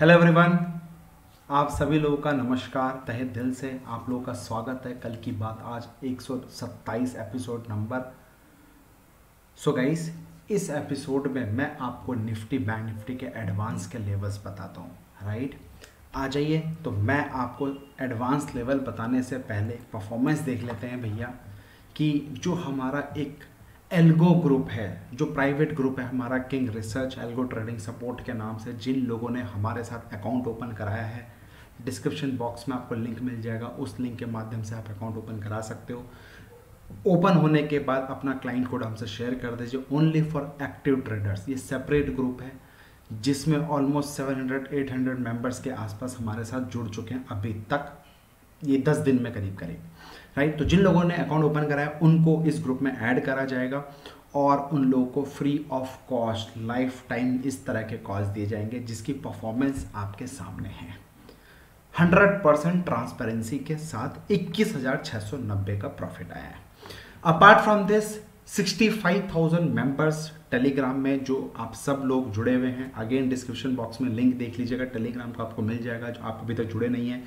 Hello everyone आप सभी लोगों का नमस्कार, तहे दिल से आप लोगों का स्वागत है। कल की बात आज 127 एपिसोड नंबर सो गाइस इस एपिसोड में मैं आपको निफ्टी, बैंक निफ्टी के एडवांस के लेवल्स बताता हूँ राइट आ जाइए तो मैं आपको एडवांस लेवल बताने से पहले परफॉर्मेंस देख लेते हैं भैया कि जो हमारा एक एल्गो ग्रुप है, जो प्राइवेट ग्रुप है, हमारा King Research algo trading support के नाम से जिन लोगों ने हमारे साथ अकाउंट ओपन कराया है, डिस्क्रिप्शन बॉक्स में आपको लिंक मिल जाएगा, उस लिंक के माध्यम से आप अकाउंट ओपन करा सकते हो। ओपन होने के बाद अपना क्लाइंट कोड हमसे शेयर कर दीजिए ओनली फॉर एक्टिव ट्रेडर्स ये सेपरेट ग्रुप है, जिसमें ऑलमोस्ट 700 800 मेंबर्स के आसपास हमारे साथ जुड़ चुके हैं अभी तक, ये 10 दिन में करीब करीब राइट तो जिन लोगों ने अकाउंट ओपन कराया उनको इस ग्रुप में ऐड करा जाएगा और उन लोगों को free of cost life time इस तरह के कॉल्स दिए जाएँगे जिसकी परफॉर्मेंस आपके सामने है। 100 परसेंट ट्रांसपेरेंसी के साथ 21,690 का प्रॉफिट आया है। Apart from this 65,000 members Telegram में जो आप सब लोग जुड़े हुए हैं अगेन डिस्क्रिप्शन बॉक्स में लिंक देख लीजिएगा टेलीग्राम का आपको मिल जाएगा जो आप अभी तक जुड़े नहीं हैं।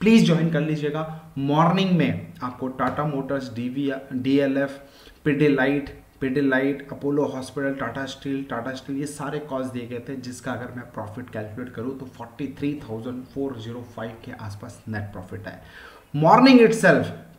प्लीज़ ज्वाइन कर लीजिएगा। मॉर्निंग में आपको Tata motors D V D L F PD light PD light Apollo hospital Tata steel Tata steel ये सारे कॉज दिए गए थे जिसका अगर मैं प्रॉफिट कैलकुलेट करूँ तो forty three thousand four zero five के आसपास नेट प्रॉफिट है। Morning it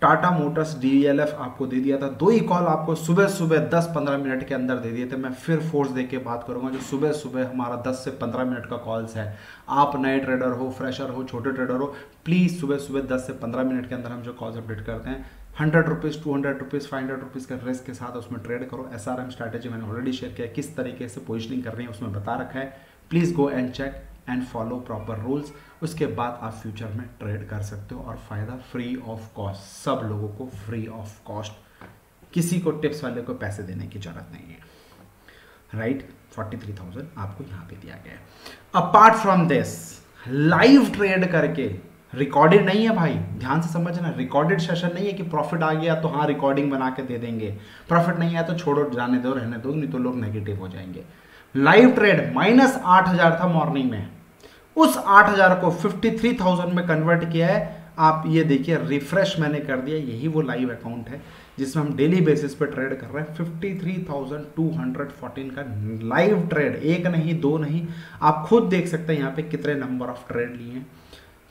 Tata motors DLF आपको दे दिया था। दो ही कॉल आपको सुबह सुबह 10-15 मिनट के अंदर दे दिए थे। मैं फिर फोर्स दे के बात करूँगा, जो सुबह सुबह हमारा 10 से 15 मिनट का कॉल्स है। आप नए ट्रेडर हो फ्रेशर हो, छोटे ट्रेडर हो प्लीज़ सुबह सुबह 10 से 15 मिनट के अंदर हम जो कॉल्स अपडेट करते हैं hundred rupees two hundred rupees five hundred rupees का रिस्क के साथ उसमें ट्रेड करो। एस आर एम स्ट्रैटेजी मैंने ऑलरेडी शेयर किया किस तरीके से पोजिशनिंग करनी है उसमें बता रखा है। Please go and check and follow proper rules उसके बाद आप फ्यूचर में ट्रेड कर सकते हो और फ़ायदा फ्री ऑफ़ कॉस्ट सब लोगों को फ्री ऑफ़ कॉस्ट किसी को टिप्स वाले को पैसे देने की ज़रूरत नहीं है। राइट फोर्टी थ्री थाउज़ेंड आपको यहाँ पे दिया गया है। Apart from this live trade करके रिकॉर्डेड नहीं है भाई। ध्यान से समझना रिकॉर्डेड सेशन नहीं है कि प्रॉफिट आ गया तो हाँ रिकॉर्डिंग बना के दे देंगे। प्रॉफिट नहीं आया तो छोड़ो, जाने दो, रहने दो, नहीं तो लोग नेगेटिव हो जाएँगे। लाइव ट्रेड माइनस आठ हज़ार था मॉर्निंग में। उस आठ हज़ार को फिफ्टी थ्री थाउज़ेंड में कन्वर्ट किया है। आप ये देखिए रिफ्रेश मैंने कर दिया, यही वो लाइव अकाउंट है, जिसमें हम डेली बेसिस पे ट्रेड कर रहे हैं। Fifty three thousand two hundred fourteen का लाइव ट्रेड एक नहीं, दो नहीं। आप खुद देख सकते हैं यहाँ पे कितने नंबर ऑफ़ ट्रेड लिए हैं।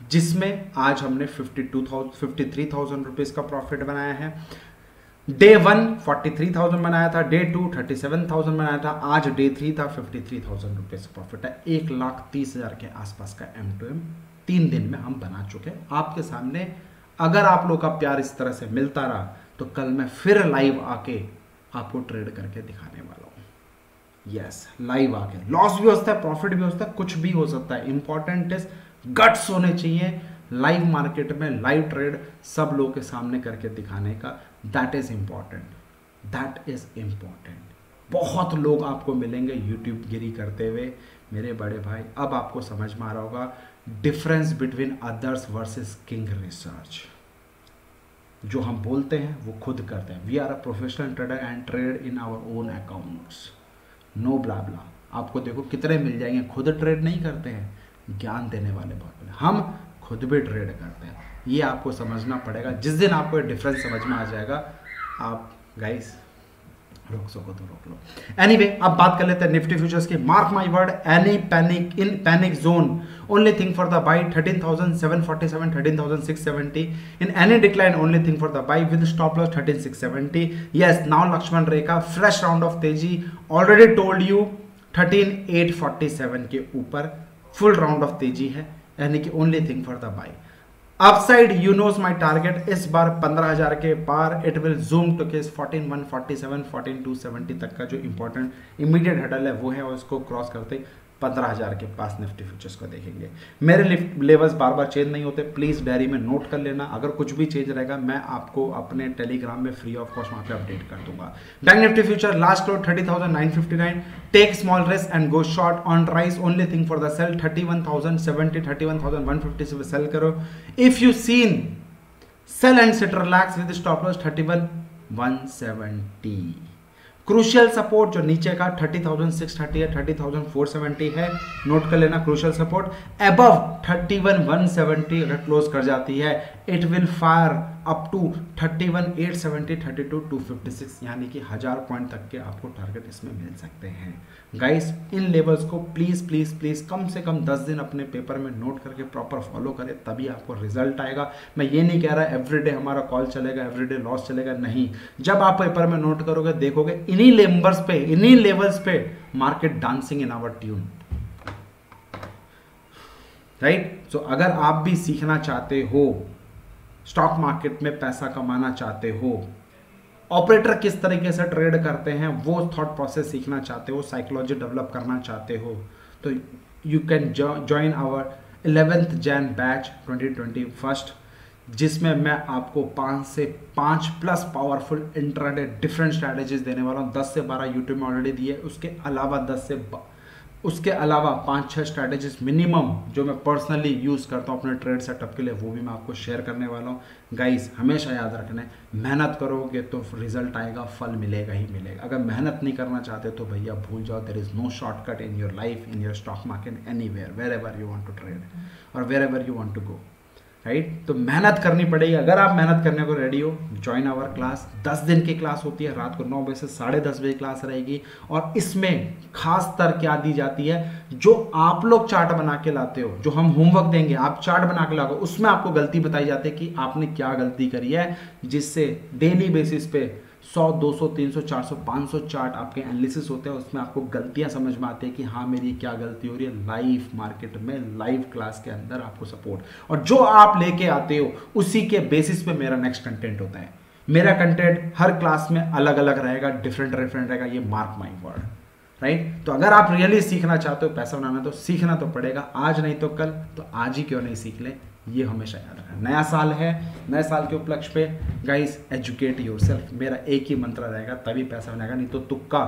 जिसमें आज हमने fifty two thousand fifty three thousand rupees का प्रॉफिट बनाया है। Day one forty three thousand बनाया था। Day two thirty seven thousand बनाया था। आज डे थ्री था fifty three thousand rupees profit है। एक लाख तीस हज़ार के आसपास का एम टू एम तीन दिन में हम बना चुके हैं। आपके सामने अगर आप लोग का प्यार इस तरह से मिलता रहा तो कल मैं फिर लाइव आके आपको ट्रेड करके दिखाने वाला हूँ। यस लाइव आके। लॉस भी हो सकता है प्रॉफिट भी होता है, कुछ भी हो सकता है। इंपॉर्टेंट इज़ गट्स होने चाहिए लाइव मार्केट में लाइव ट्रेड सब लोगों के सामने करके दिखाने का। That is important that is important बहुत लोग आपको मिलेंगे यूट्यूब गिरी करते हुए। मेरे बड़े भाई, अब आपको समझ में आ रहा होगा difference between others versus King Research जो हम बोलते हैं, वो खुद करते हैं। We are a professional trader and trade in our own accounts no blah blah आपको देखो कितने मिल जाएँगे। खुद ट्रेड नहीं करते हैं। ज्ञान देने वाले बहुत बड़े। हम खुद भी ट्रेड करते हैं। ये आपको समझना पड़ेगा। जिस दिन आपको डिफरेंस समझ में आ जाएगा आप गाइस रोक सको तो रोक लो। एनी anyway, अब बात कर लेते हैं निफ्टी फ्यूचर्स की। Mark my word any panic in panic zone only thing for the buy thirteen thousand seven forty seven thirteen thousand six seventy in any decline only thing for the buy with stop loss thirteen six seventy yes now Lakshman rekha fresh round of तेज़ी already told you thirteen eight forty seven के ऊपर full round of तेज़ी है, यानी कि only thing for the buy upside you knows my target इस बार पंद्रह हज़ार के पार it will zoom to case fourteen one forty seven fourteen two seventy तक का जो इंपॉर्टेंट इमीडिएट हडल है, वो है, और उसको क्रॉस करते पंद्रह हज़ार के पास निफ्टी फ्यूचर्स को देखेंगे। मेरे लेवल्स बार बार चेंज नहीं होते। प्लीज़ डायरी में नोट कर लेना। अगर कुछ भी चेंज रहेगा, मैं आपको अपने टेलीग्राम में फ्री ऑफ़ कॉस्ट वहाँ पे अपडेट कर दूँगा। Bank Nifty future last close thirty take small risk and go short on rise only thing for the sell thirty one thousand से सेल करो। If you seen sell and sit relax with stop loss thirty one one seventy crucial support जो नीचे का 30,630 है 30,470 है note कर लेना crucial support above 31,170 अगर क्लोज कर जाती है it will fire up to 31,870 32,256 यानी कि हज़ार पॉइंट तक के आपको टारगेट इसमें मिल सकते हैं। गाइस इन लेवल्स को प्लीज़ प्लीज़ प्लीज़ कम से कम 10 दिन अपने पेपर में नोट करके प्रॉपर फॉलो करें तभी आपको रिज़ल्ट आएगा। मैं ये नहीं कह रहा एवरीडे हमारा कॉल चलेगा एवरीडे लॉस चलेगा नहीं। जब आप पेपर में नोट करोगे देखोगे इन्हीं लेम्बर्स पे इन्हीं लेवल्स पे market dancing in our tune right so अगर आप भी सीखना चाहते हो स्टॉक मार्केट में पैसा कमाना चाहते हो। ऑपरेटर किस तरीके से ट्रेड करते हैं, वो थॉट प्रोसेस सीखना चाहते हो साइकोलॉजी डेवलप करना चाहते हो। तो you can join our eleventh Jain batch 2020 first जिसमें मैं आपको पाँच से पाँच plus powerful intraday different strategies देने वाला हूँ। दस से बारह यूट्यूब में ऑलरेडी दिए, उसके अलावा दस से उसके अलावा पाँच छः स्ट्रैटेजीज मिनिमम जो मैं पर्सनली यूज़ करता हूँ अपने ट्रेड सेटअप के लिए वो भी मैं आपको शेयर करने वाला हूँ। गाइस हमेशा याद रखना है मेहनत करोगे तो रिज़ल्ट आएगा फल मिलेगा ही मिलेगा। अगर मेहनत नहीं करना चाहते तो भैया भूल जाओ there is no shortcut in your life in your stock market anywhere wherever you want to trade और wherever you want to go right तो मेहनत करनी पड़ेगी। अगर आप मेहनत करने को रेडी हो ज्वाइन आवर क्लास दस दिन की क्लास होती है, रात को नौ बजे से साढ़े दस बजे क्लास रहेगी। और इसमें खास तर क्या दी जाती है, जो आप लोग चार्ट बना के लाते हो, जो हम होमवर्क देंगे, आप चार्ट बना के लाओ, उसमें आपको गलती बताई जाती है कि आपने क्या गलती करी है, जिससे डेली बेसिस पे 100 200 300 400 500 चार्ट आपके एनालिसिस होते हैं, उसमें आपको गलतियाँ समझ में आती है कि हाँ मेरी क्या गलती हो रही है? लाइव मार्केट में लाइव क्लास के अंदर आपको सपोर्ट और जो आप लेके आते हो, उसी के बेसिस पे मेरा नेक्स्ट कंटेंट होता है। मेरा कंटेंट हर क्लास में अलग अलग रहेगा डिफरेंट डिफरेंट रहेगा, ये मार्क माई वर्ड राइट तो अगर आप रियली सीखना चाहते हो, पैसा बनाना तो सीखना तो पड़ेगा। आज नहीं तो कल तो आज ही क्यों नहीं सीख ले? ये हमेशा याद रखना। नया साल है, नए साल के उपलक्ष्य पे गाइस एजुकेट योर सेल्फ मेरा एक ही मंत्र रहेगा, तभी पैसा बनेगा, नहीं तो तुक्का।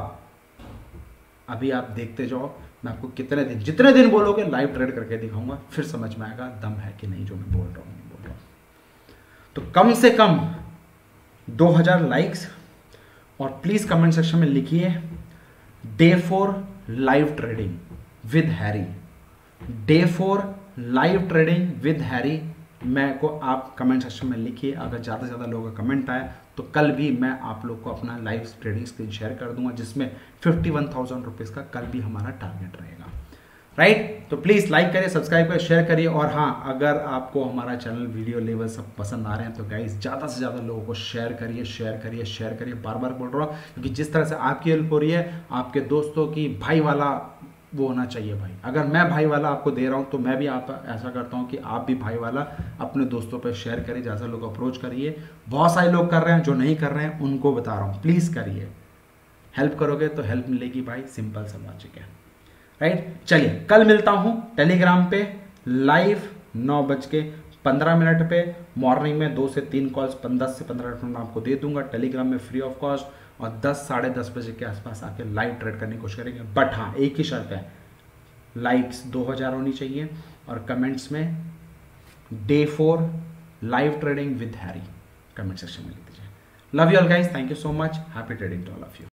अभी आप देखते जाओ, मैं आपको कितने दिन, जितने दिन बोलोगे लाइव ट्रेड करके दिखाऊँगा, फिर समझ में आएगा, दम है कि नहीं, जो मैं बोल रहा हूँ, नहीं बोल रहा हूँ। तो कम से कम 2000 लाइक्स और प्लीज़ कमेंट सेक्शन में लिखिए day four live trading with Harry day four live trading with Harry मैं को आप कमेंट सेक्शन में लिखिए। अगर ज़्यादा से ज़्यादा लोगों का कमेंट आए तो कल भी मैं आप लोग को अपना लाइव ट्रेडिंग स्क्रीन शेयर कर दूँगा, जिसमें फिफ्टी वन थाउज़ेंड रुपीज़ का कल भी हमारा टारगेट रहेगा। राइट? तो प्लीज़ लाइक करिए सब्सक्राइब करिए शेयर करिए। और हाँ अगर आपको हमारा चैनल वीडियो लेवल सब पसंद आ रहे हैं तो गाइज़ ज़्यादा से ज़्यादा लोगों को शेयर करिए शेयर करिए शेयर करिए। बार बार बोल रहा हूँ, क्योंकि जिस तरह से आपकी हेल्प हो रही है, आपके दोस्तों की, भाई वाला वो होना चाहिए भाई। अगर मैं भाई वाला आपको दे रहा हूँ तो मैं भी आप, ऐसा करता हूँ कि आप भी भाई वाला अपने दोस्तों पर शेयर करिए ज़्यादा लोग अप्रोच करिए। बहुत सारे लोग कर रहे हैं, जो नहीं कर रहे हैं, उनको बता रहा हूँ। प्लीज़ करिए। हेल्प करोगे तो हेल्प मिलेगी भाई सिंपल सा है राइट चलिए, कल मिलता हूँ टेलीग्राम पे लाइव नौ बज के पंद्रह मिनट पे। मॉर्निंग में दो से तीन कॉल्स दस से पंद्रह मिनट में आपको दे दूँगा। टेलीग्राम में फ्री ऑफ़ कॉस्ट और 10 साढ़े दस बजे के आसपास आके लाइव ट्रेड करने की कोशिश करेंगे। बट हाँ एक ही शर्त है। लाइक्स 2000 होनी चाहिए और कमेंट्स में day four live trading with Harry comment section में लिख दीजिए। Love you all guys thank you so much happy trading to all of you